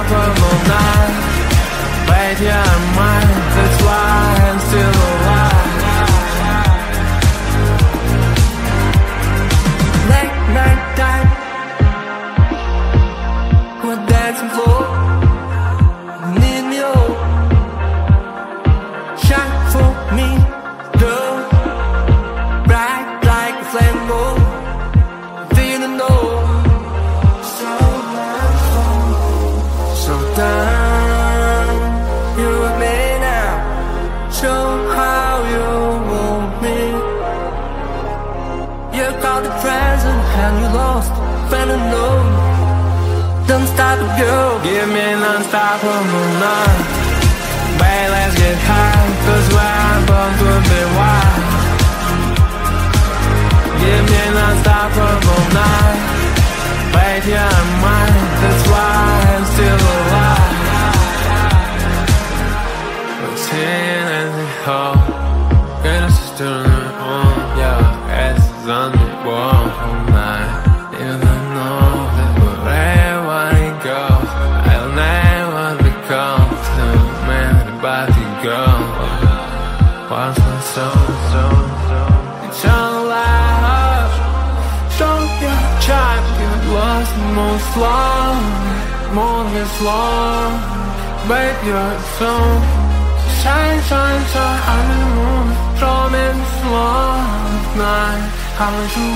I promise that. Wait, flawed, morning is flawed Babe, you're so Shine, shine, shine, I'm in the moon Drawn in night, how much you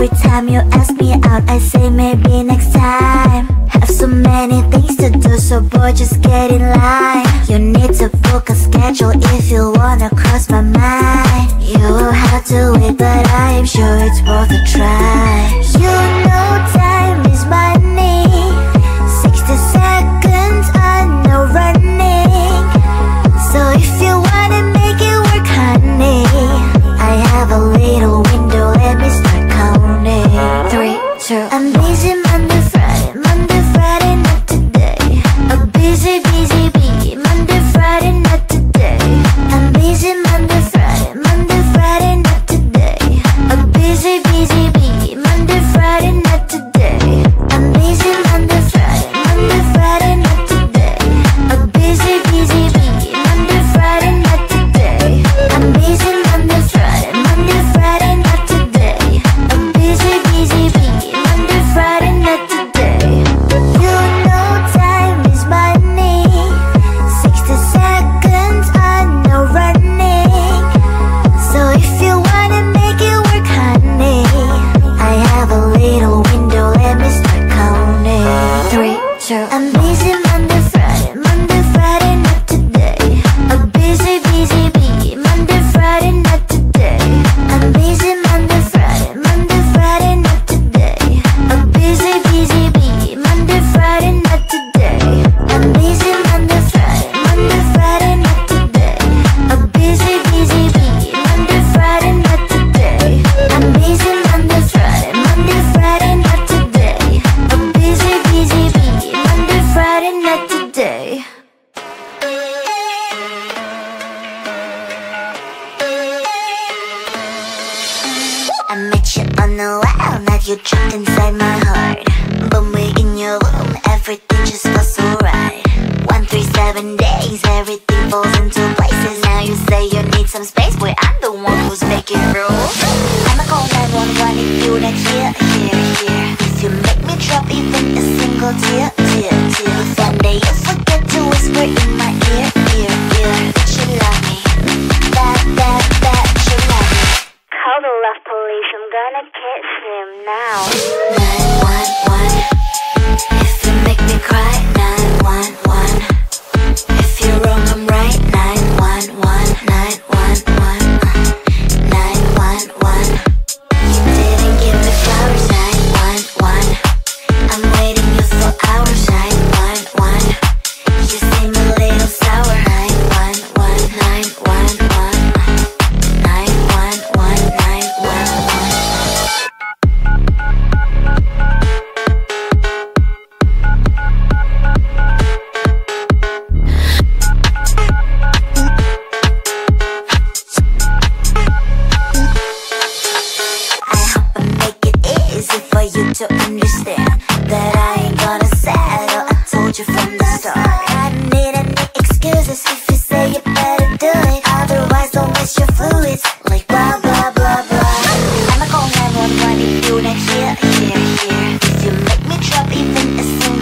Every time you ask me out I say maybe next time. Have so many things to do so boy just get in line. You need to book a schedule if you wanna cross my mind. You will have to wait but I am sure it's worth a try. You know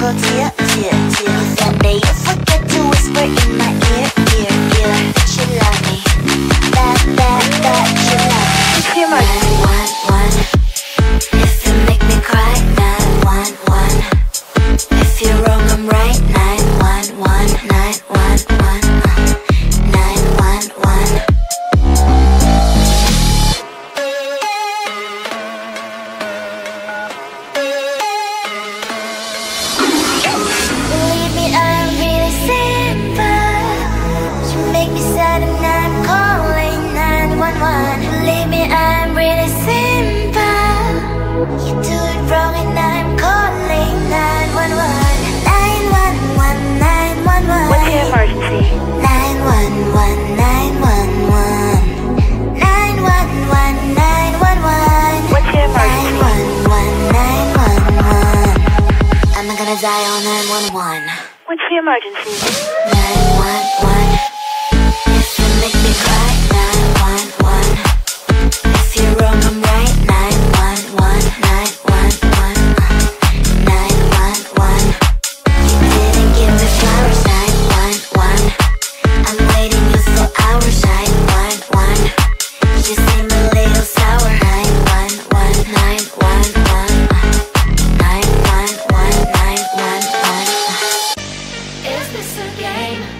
Cartier, tier, tier, Sunday, yes.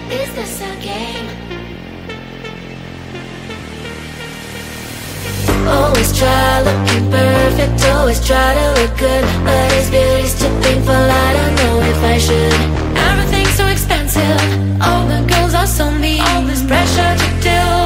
Is this a game? Always try looking perfect, always try to look good. But it's beauty's too painful, I don't know if I should. Everything's so expensive, all the girls are so mean. All this pressure to deal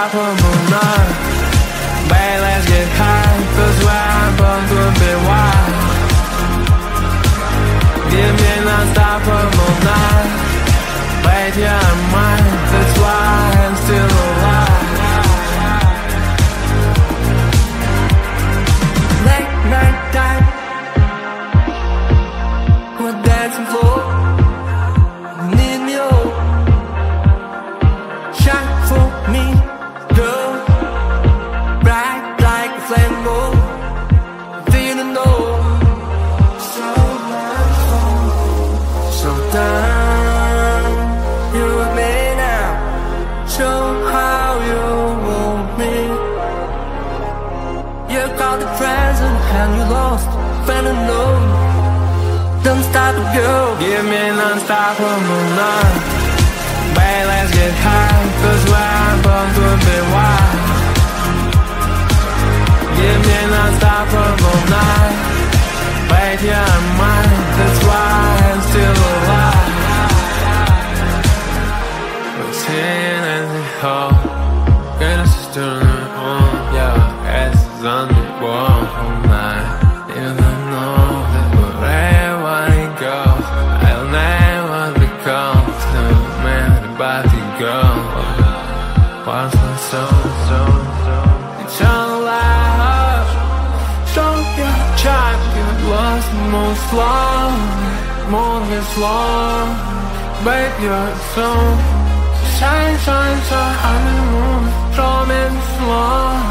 top of the moon let's get high Cause where i'll from could be wild Give me non-stop a moon Wait I'm 观分手。你常来和手表差别，Lost most long, more is long, babe you're so shine shine shine. On the moon, promise long.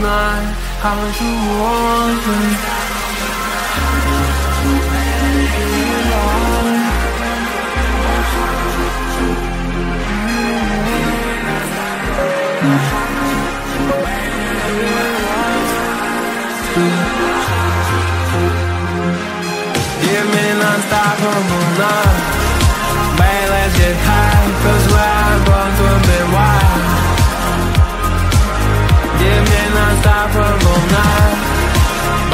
Night, how you want me? let's get high wild. Give me Stop night.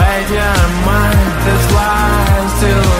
Baby, I'm mine That's why I still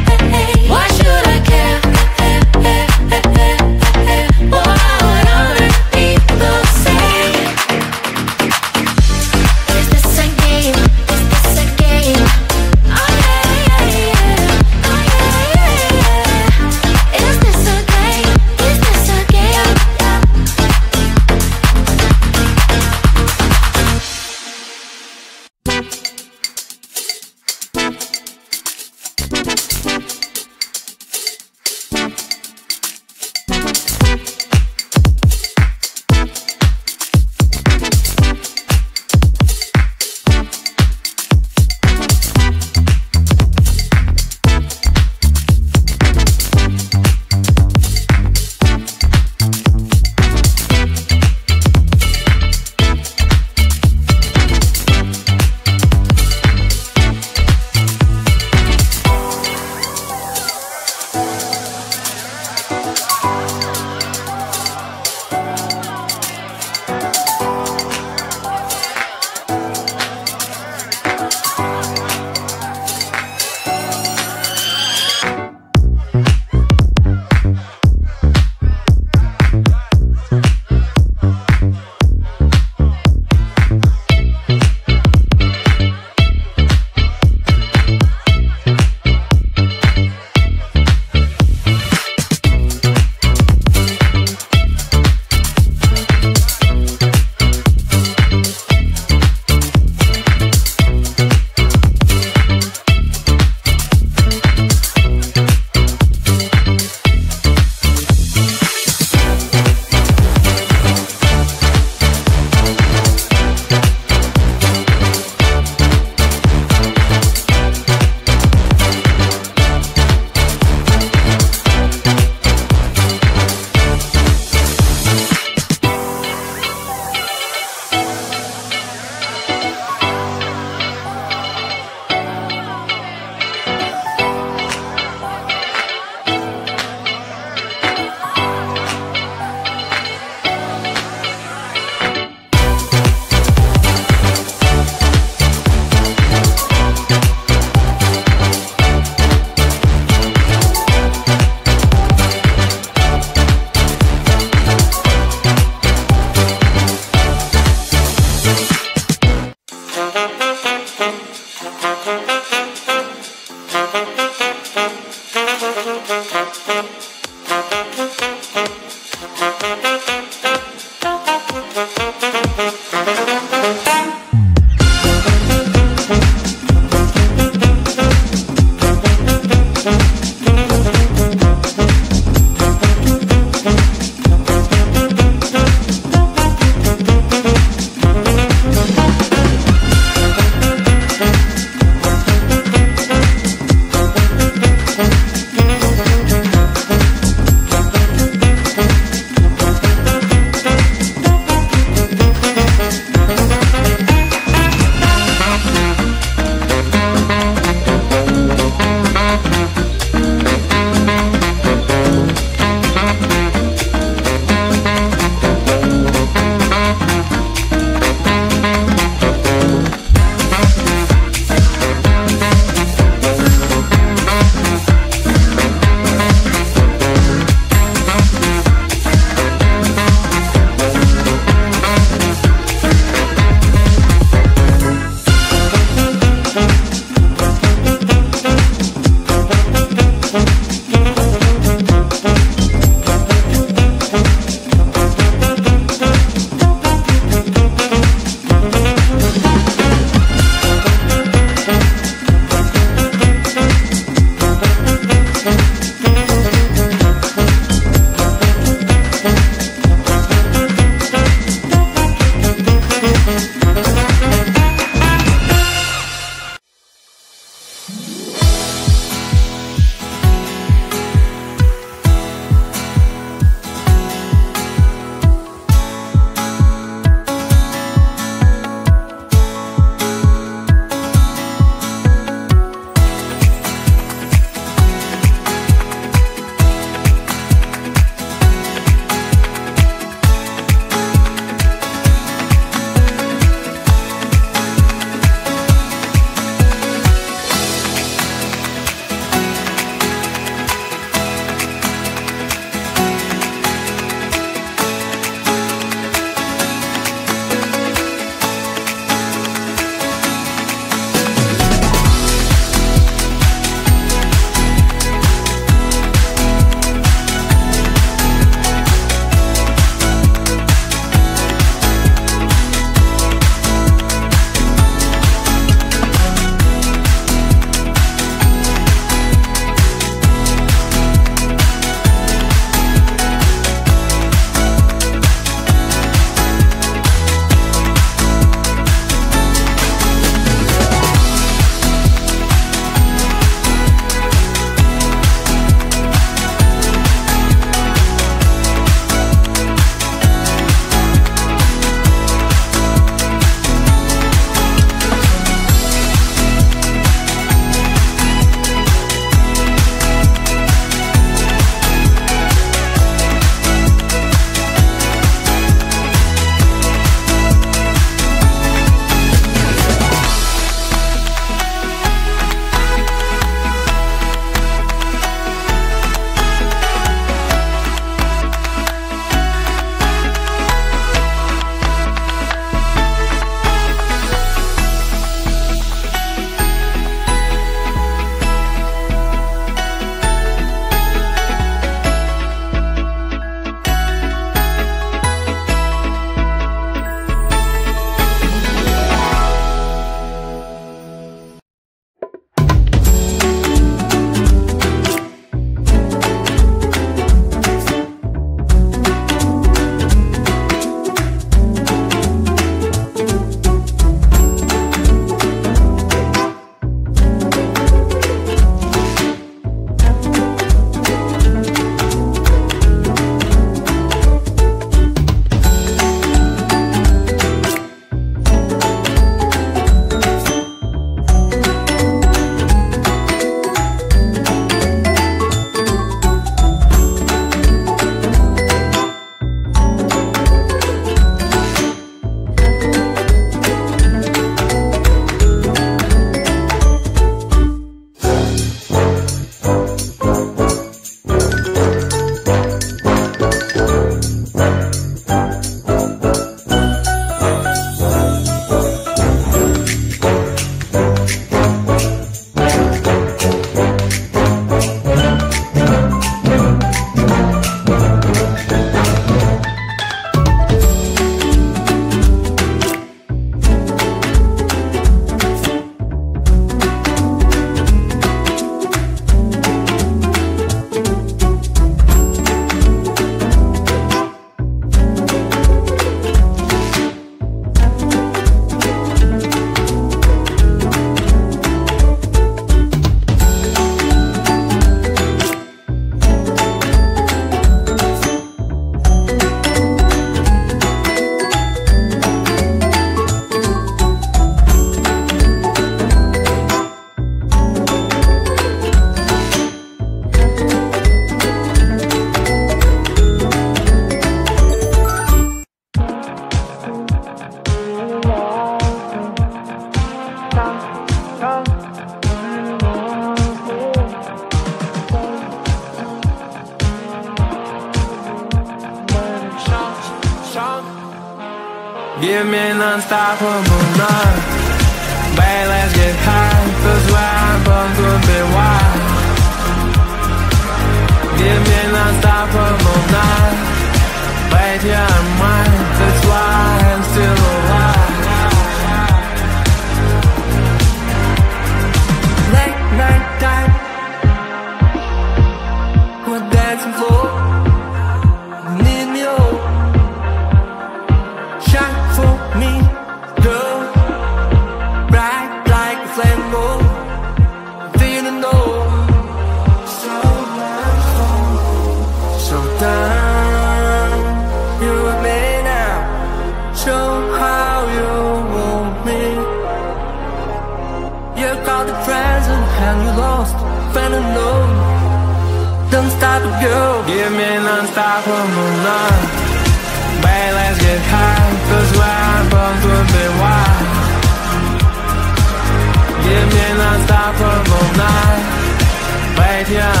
Yeah.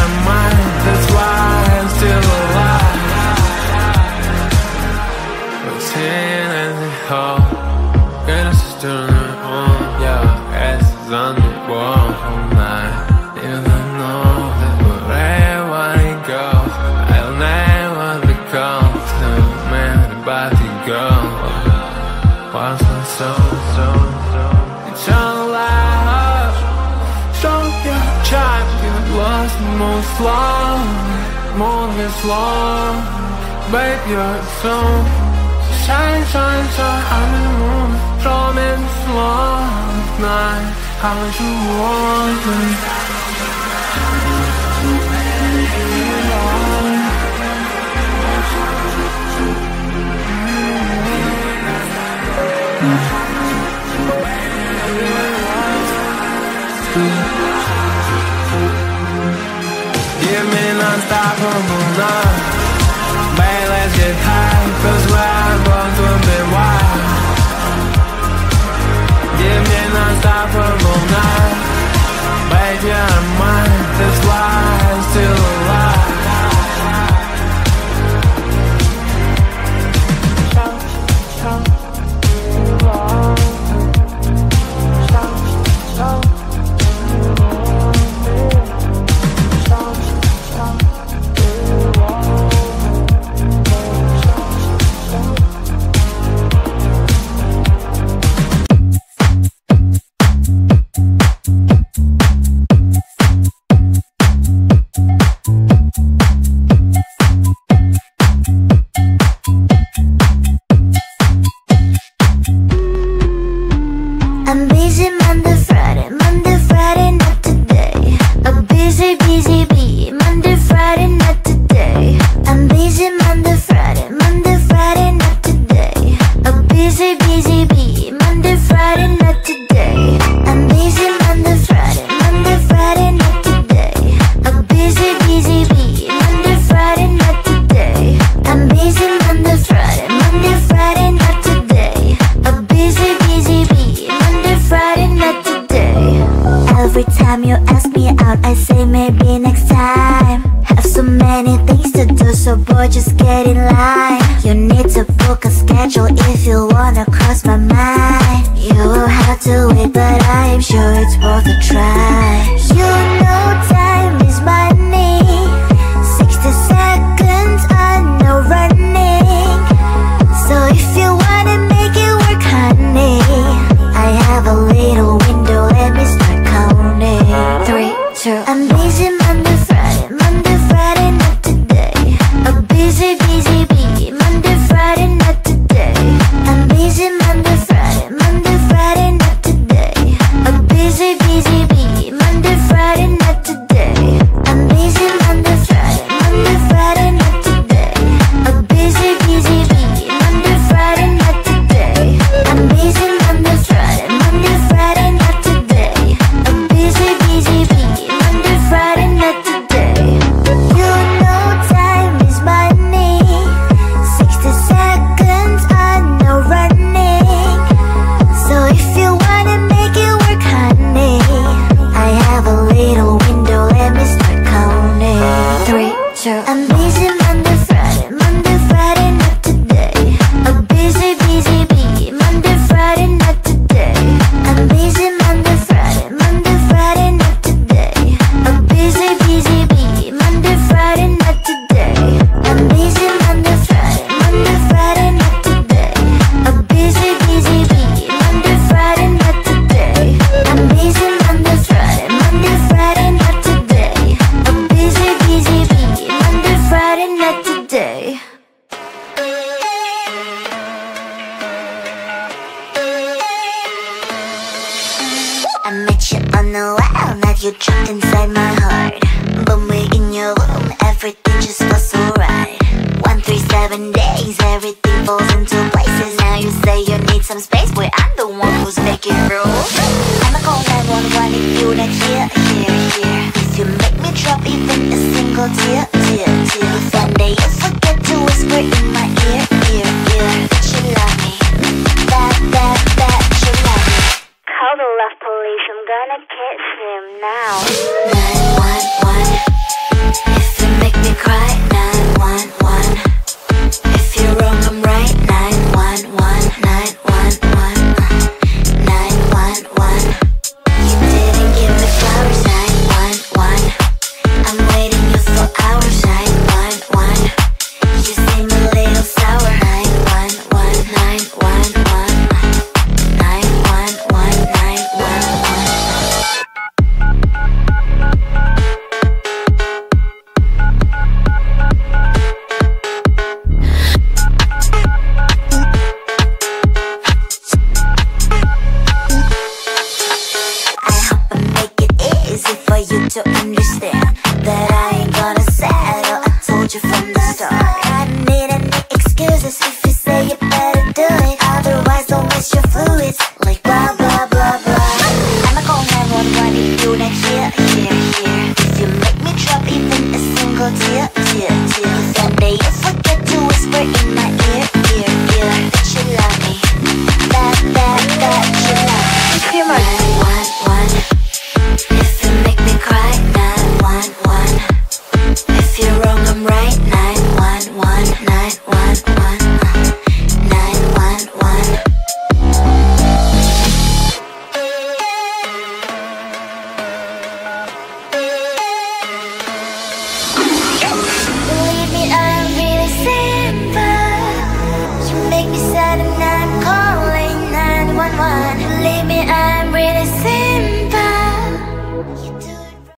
lang, morgen is lang. Baby, you're so shine, shine, shine. I'm in the moon, drumming long night. How would you want me? on let's get high Cause we're Give me non-stop from Baby, I'm mine, that's why